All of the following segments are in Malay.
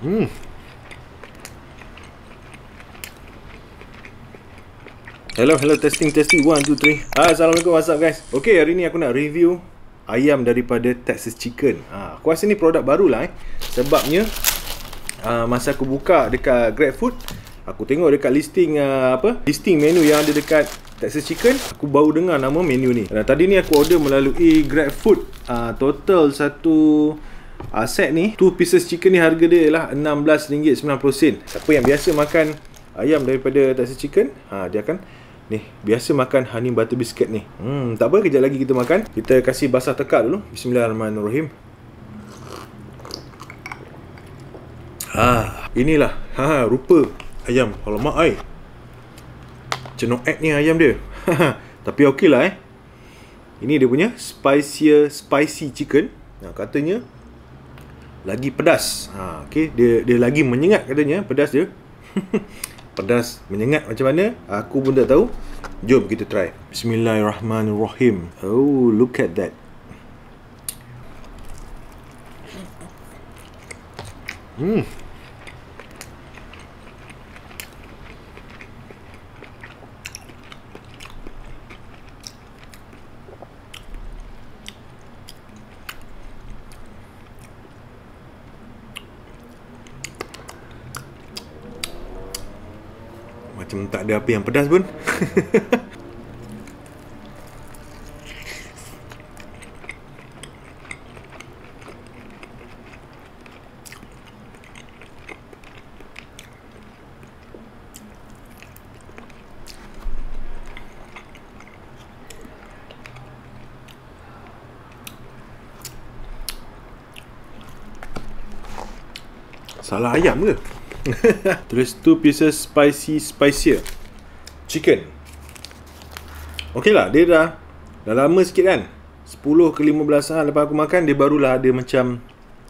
Hmm. Hello, hello, testing, testing, one, two, three. Ah, Assalamualaikum, what's up guys? Okay, hari ni aku nak review ayam daripada Texas Chicken. Ah, aku rasa ni produk baru lah eh. Sebabnya, uh, masa aku buka dekat GrabFood, aku tengok dekat listing uh, apa? Listing menu yang ada dekat Texas Chicken, aku baru dengar nama menu ni. Dan tadi ni aku order melalui GrabFood. Uh, total satu uh, set ni, 2 pieces chicken ni harga dia lah RM16.90. Siapa yang biasa makan ayam daripada Texas Chicken, ha, dia akan Ni, biasa makan honey butter biscuit ni. Hmm, tak apa, kejap lagi kita makan. Kita kasih basah tekak dulu. Bismillahirrahmanirrahim. Ha, inilah. Ha, rupa ayam. Alamak ai. Cenok egg ni ayam dia. Tapi okey lah eh. Ini dia punya spicier spicy chicken. Nah, katanya lagi pedas. Ha, okey, dia dia lagi menyengat katanya pedas dia. pedas menyengat macam mana? Aku pun tak tahu. Jom kita try. Bismillahirrahmanirrahim. Oh look at that. Hmm Macam tak ada apa yang pedas pun Salah ayam ke? Tulis 2 pieces spicy spicier. Chicken. Okey lah Dia dah Dah lama sikit kan? 10 ke 15 saat lepas aku makan Dia barulah ada macam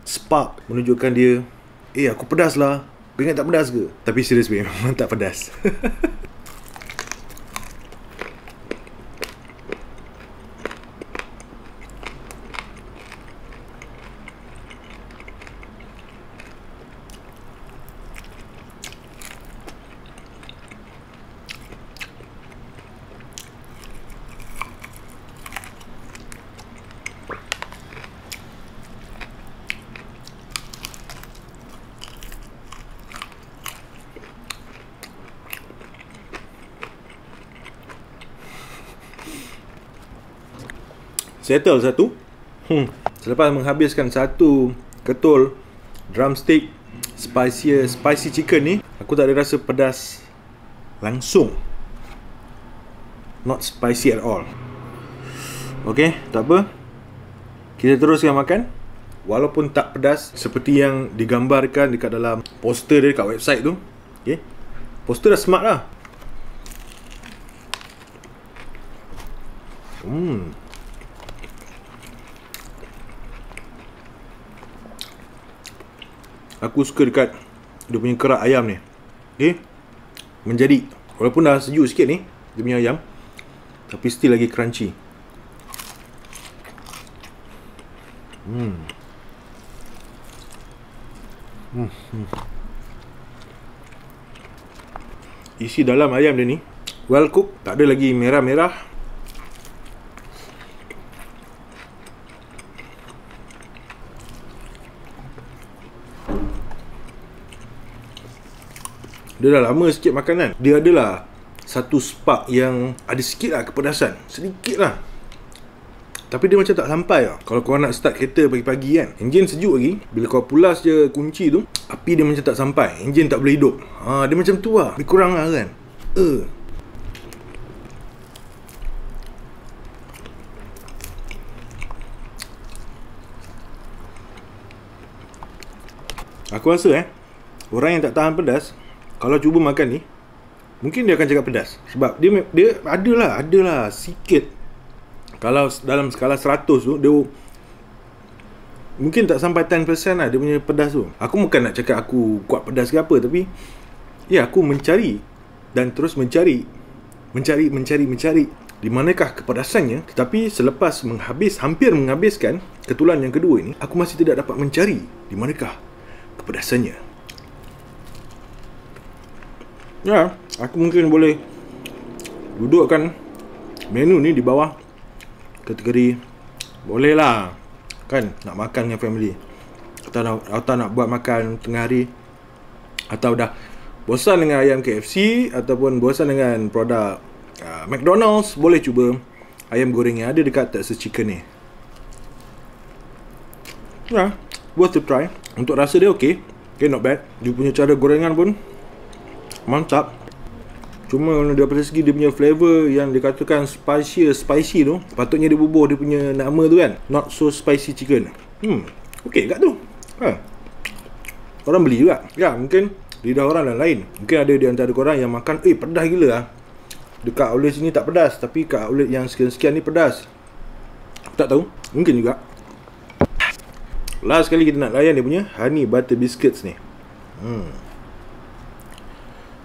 Spark Menunjukkan dia Eh aku pedas lah. Kau ingat tak pedas ke? Tapi serius memang tak pedas Settle satu. Hmm. Selepas menghabiskan satu ketul drumstick spicy spicy chicken ni Aku tak ada rasa pedas langsung. Not spicy at all. Okay, tak apa. Kita teruskan makan. Walaupun tak pedas Seperti yang digambarkan dekat dalam poster dia dekat website tu. Okay. Poster dah smart lah. Hmm Aku suka dekat Dia punya kerak ayam ni. Okay Menjadi. Walaupun dah sejuk sikit ni Dia punya ayam Tapi still lagi crunchy. Hmm. Hmm, hmm. Isi dalam ayam dia ni Well cooked Tak ada lagi merah-merah Dia dah lama sikit makanan. Dia adalah Satu spark yang Ada sikit lah kepedasan Sedikit lah. Tapi dia macam tak sampai lah Kalau kau nak start kereta pagi-pagi kan Enjin sejuk lagi. Bila kau pulas je kunci tu Api dia macam tak sampai. Enjin tak boleh hidup. Ha, Dia macam tu lah. Lebih kurang lah kan. Uh. Aku rasa eh Orang yang tak tahan pedas kalau cuba makan ni mungkin dia akan cakap pedas. Sebab dia dia adalah adalah sikit. Kalau dalam skala 100 tu dia mungkin tak sampai 10% lah dia punya pedas tu. Aku bukan nak cakap aku kuat pedas ke apa tapi ya aku mencari dan terus mencari. Mencari mencari mencari. Di manakah kepedasannya tetapi selepas menghabis hampir menghabiskan ketulan yang kedua ini aku masih tidak dapat mencari di manakah kepedasannya Ya, aku mungkin boleh dudukkan menu ni di bawah kategori boleh lah. Kan nak makan dengan family. Atau nak, atau nak buat makan tengah hari. Atau dah bosan dengan ayam KFC ataupun bosan dengan produk uh, McDonald's boleh cuba ayam goreng yang ada dekat Texas Chicken ni. Ya worth to try. Untuk rasa dia okay. Okay not bad. Dia punya cara gorengan pun mantap Cuma daripada segi dia punya flavor yang dikatakan spicy spicy tu, patutnya dia bubuh dia punya nama tu kan. Not so spicy chicken. Hmm. Okey kat tu. Ha. Orang beli juga. Ya, mungkin lidah orang lain. Mungkin ada di antara korang yang makan, eh pedas gila ah. Dekat outlet sini tak pedas, tapi kat outlet yang sekian-sekian ni pedas. Tak tahu. Mungkin juga. Last sekali kita nak layan dia punya honey butter biscuits ni. Hmm.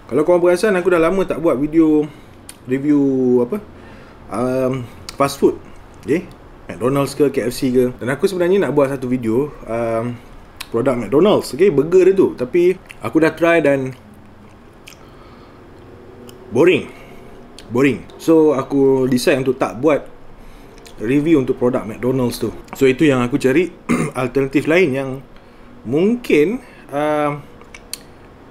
Kalau korang perasan aku dah lama tak buat video review apa um, fast food. Okay? McDonald's ke KFC ke. Dan aku sebenarnya nak buat satu video um, produk McDonald's okay? burger dia tu. Tapi aku dah try dan boring. Boring. So aku decide untuk tak buat review untuk produk McDonald's tu. So itu yang aku cari alternatif lain yang mungkin uh,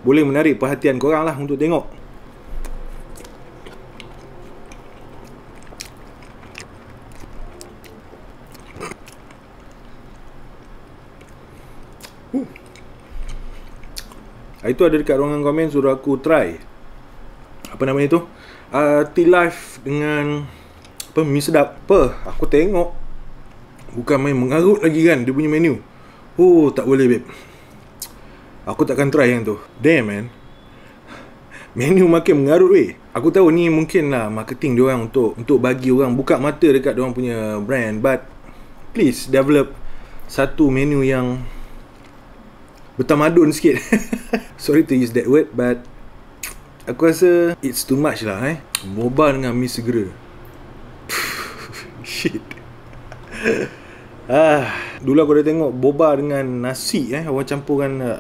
boleh menarik perhatian korang lah untuk tengok. Uh. Itu ada dekat ruangan komen suruh aku try. Apa nama itu? Uh, tea life dengan apa mi sedap apa? Aku tengok. Bukan main mengarut lagi kan dia punya menu. Oh tak boleh babe Aku takkan try yang tu Damn man Menu makin mengarut weh Aku tahu ni mungkin lah marketing dia orang untuk untuk bagi orang buka mata dekat dia orang punya brand but please develop satu menu yang bertamadun sikit. Sorry to use that word but aku rasa it's too much lah eh. Boba dengan mi segera. Shit. ah, dulu aku dah tengok boba dengan nasi eh orang campurkan uh,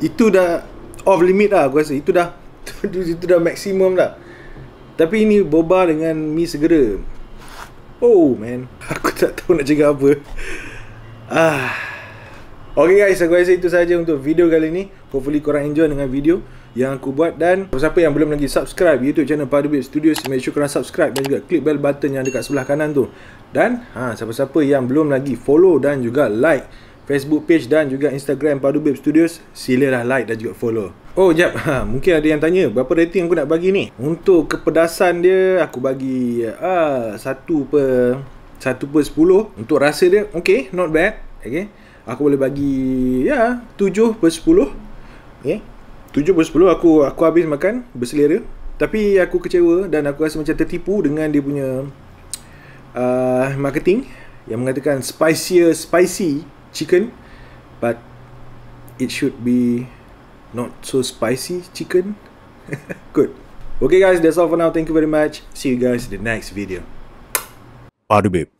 itu dah off limit lah aku rasa. Itu dah itu dah maksimum dah. Tapi ini boba dengan mi segera. Oh man. Aku tak tahu nak cakap apa. Ah. Okay guys, aku rasa itu saja untuk video kali ni. Hopefully korang enjoy dengan video yang aku buat. Dan siapa yang belum lagi subscribe YouTube channel Padu Babe Studios, make sure korang subscribe dan juga klik bell button yang dekat sebelah kanan tu. Dan ha siapa-siapa yang belum lagi follow dan juga like Facebook page dan juga Instagram Padu Babe Studios Silalah like dan juga follow. Oh jap, ha, mungkin ada yang tanya Berapa rating aku nak bagi ni? Untuk kepedasan dia Aku bagi ah, 1 per 1 per 10 Untuk rasa dia Okay, not bad. Okay. Aku boleh bagi Ya, 7 per 10 Okay. 7 per 10 aku aku habis makan Berselera. Tapi aku kecewa Dan aku rasa macam tertipu Dengan dia punya uh, Marketing Yang mengatakan Spicier Spicy chicken but it should be not so spicy chicken. Good. Okay guys that's all for now. Thank you very much. See you guys in the next video. Padu babe